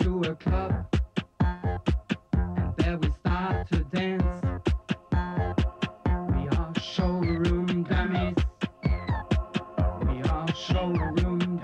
into a club and there we start to dance. We are showroom dummies. We are showroom